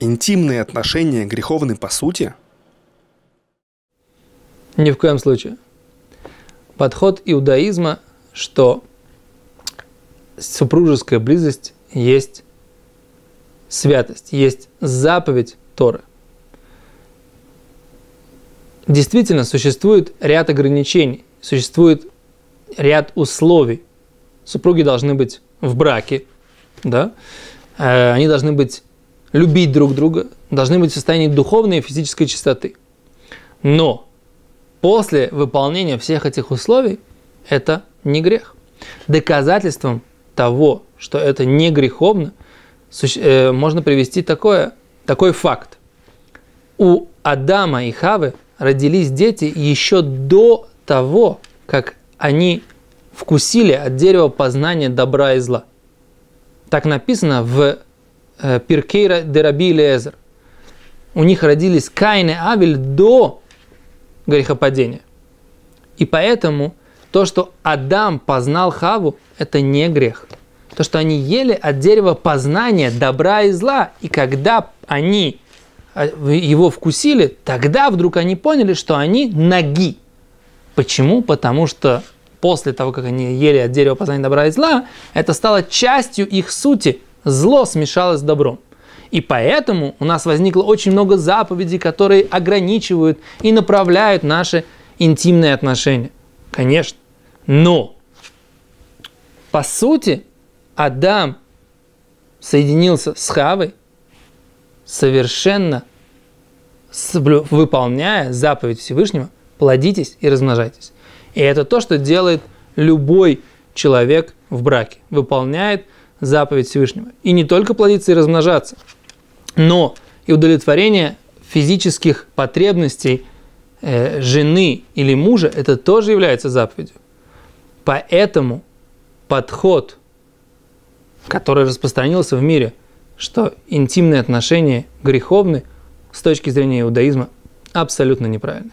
Интимные отношения греховны по сути? Ни в коем случае. Подход иудаизма, что супружеская близость есть святость, есть заповедь Торы. Действительно, существует ряд ограничений, существует ряд условий. Супруги должны быть в браке, да? Э, они должны быть любить друг друга, должны быть в состоянии духовной и физической чистоты. Но после выполнения всех этих условий это не грех. Доказательством того, что это не греховно, э, можно привести такое, такой факт. У Адама и Хавы родились дети еще до того, как они вкусили от дерева познания добра и зла. Так написано в Пиркейра Дераби Лезер. У них родились Каин и Авель до грехопадения. И поэтому то, что Адам познал Хаву, это не грех. То, что они ели от дерева познания добра и зла, и когда они а, его вкусили, тогда вдруг они поняли, что они ноги. Почему? Потому что после того, как они ели от дерева познания добра и зла, это стало частью их сути. Зло смешалось с добром. И поэтому у нас возникло очень много заповедей, которые ограничивают и направляют наши интимные отношения. Конечно. Но, по сути, Адам соединился с Хавой, совершенно выполняя заповедь Всевышнего, плодитесь и размножайтесь. И это то, что делает любой человек в браке, выполняет заповедь Всевышнего. И не только плодиться и размножаться, но и удовлетворение физических потребностей э, жены или мужа, это тоже является заповедью. Поэтому подход, который распространился в мире, что интимные отношения греховны, с точки зрения иудаизма, абсолютно неправильный.